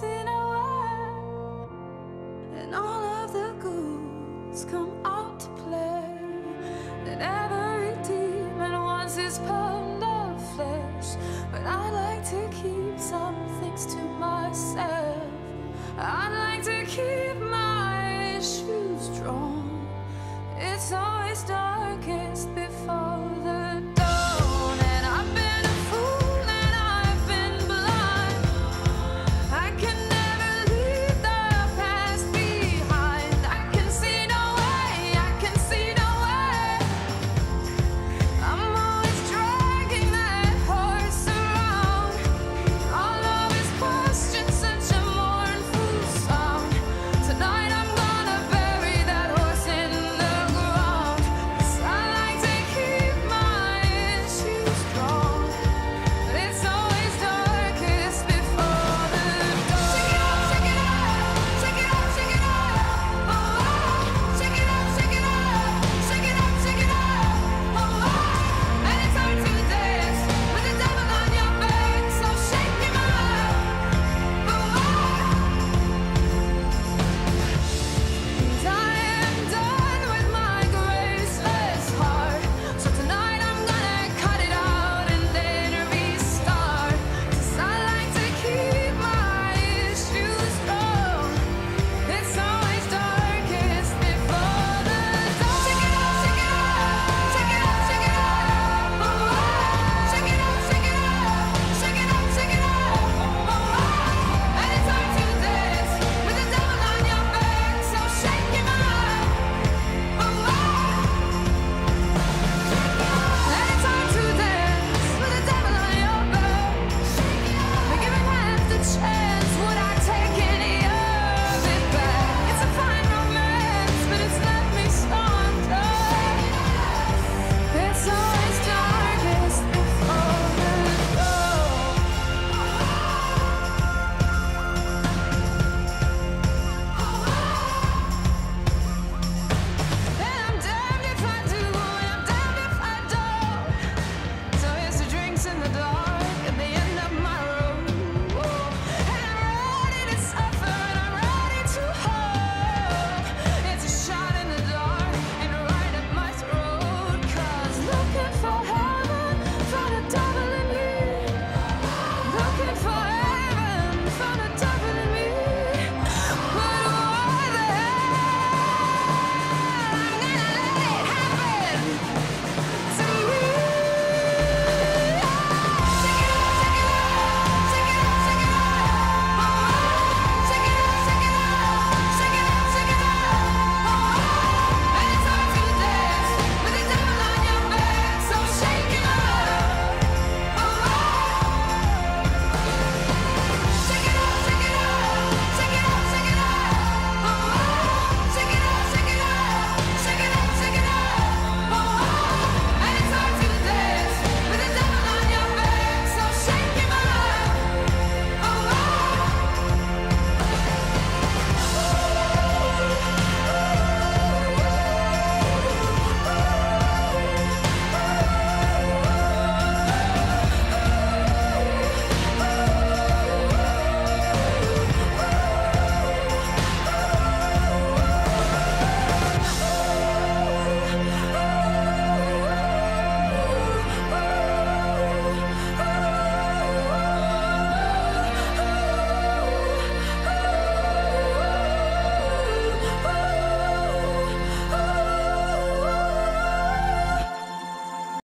in a while, and all of the ghouls come out to play. That every demon wants his pound of flesh, but I like to keep some things to myself. I like to keep my issues drawn. It's always darkest before.